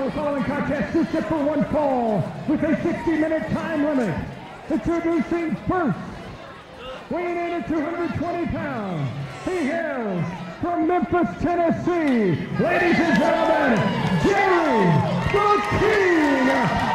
now the following contest is set for one fall with a 60-minute time limit. Introducing first, weighing in at 220 pounds, he hails from Memphis, Tennessee. Ladies and gentlemen, Jerry the King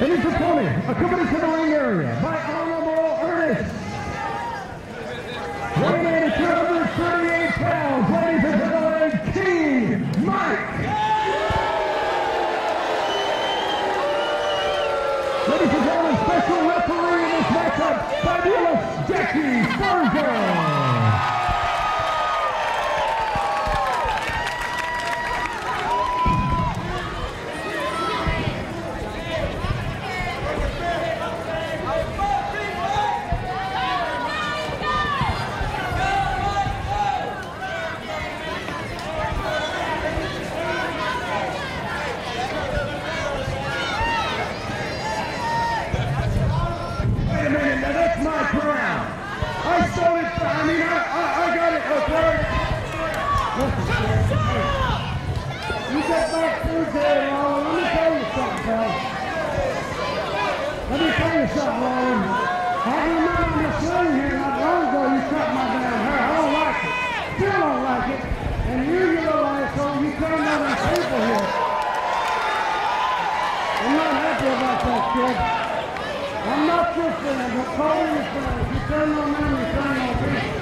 And his opponent, accompanied to the ring area by Honorable Ernest. Weighing in at 238 pounds, ladies and gentlemen, King Mike. Ladies and gentlemen, special referee in this matchup, fabulous Jackie Fargo. Wait a minute, now that's my crown. I stole it, I mean, I, I, I got it, okay? You get back Tuesday, Roland. Let me tell you something, pal. Let me tell you something, Roland. I remember this ring here not long ago. You cut my damn hair. I don't like it. Still don't like it. And you, you little asshole, you turned on these people here. I'm not happy about that, kid. I'm not your friend, but call your friend. You turn on them, you turn on me.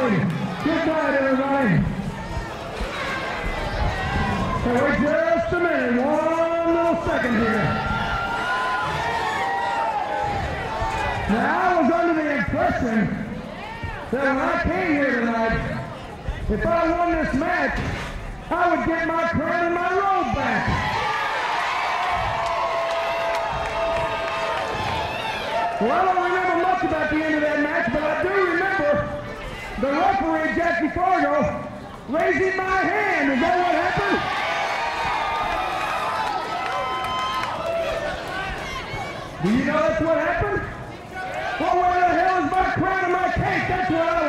Good night, everybody. So wait just a minute, one little second here. Now, I was under the impression that when I came here tonight, if I won this match, I would get my crown and my robe back. Well, the referee, Jackie Fargo, raising my hand. Is that what happened? Do you know that's what happened? Well, where the hell is my crown and my cake? That's what I